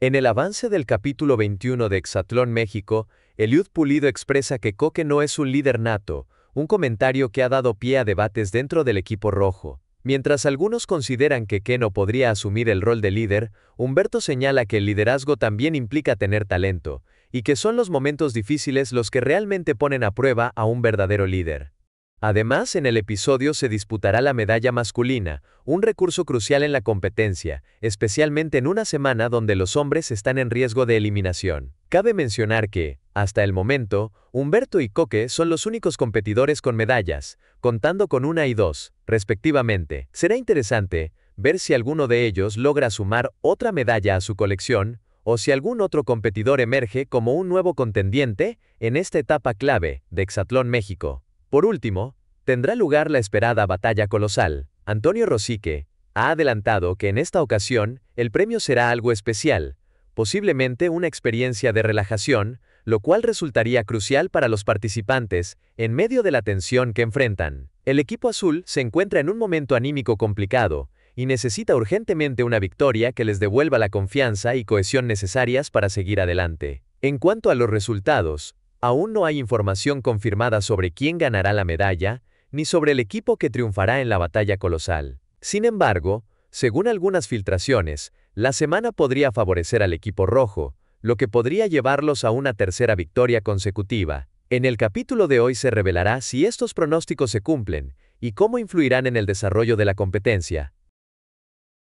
En el avance del capítulo 21 de Exatlón México, Eliud Pulido expresa que Coque no es un líder nato, un comentario que ha dado pie a debates dentro del equipo rojo. Mientras algunos consideran que Keno podría asumir el rol de líder, Humberto señala que el liderazgo también implica tener talento, y que son los momentos difíciles los que realmente ponen a prueba a un verdadero líder. Además, en el episodio se disputará la medalla masculina, un recurso crucial en la competencia, especialmente en una semana donde los hombres están en riesgo de eliminación. Cabe mencionar que, hasta el momento, Humberto y Coque son los únicos competidores con medallas, contando con una y dos, respectivamente. Será interesante ver si alguno de ellos logra sumar otra medalla a su colección, o si algún otro competidor emerge como un nuevo contendiente en esta etapa clave de Exatlón México. Por último, tendrá lugar la esperada batalla colosal. Antonio Rosique ha adelantado que en esta ocasión el premio será algo especial, posiblemente una experiencia de relajación, lo cual resultaría crucial para los participantes en medio de la tensión que enfrentan. El equipo azul se encuentra en un momento anímico complicado y necesita urgentemente una victoria que les devuelva la confianza y cohesión necesarias para seguir adelante. En cuanto a los resultados, Aún no hay información confirmada sobre quién ganará la medalla, ni sobre el equipo que triunfará en la batalla colosal. Sin embargo, según algunas filtraciones, la semana podría favorecer al equipo rojo, lo que podría llevarlos a una tercera victoria consecutiva. En el capítulo de hoy se revelará si estos pronósticos se cumplen y cómo influirán en el desarrollo de la competencia.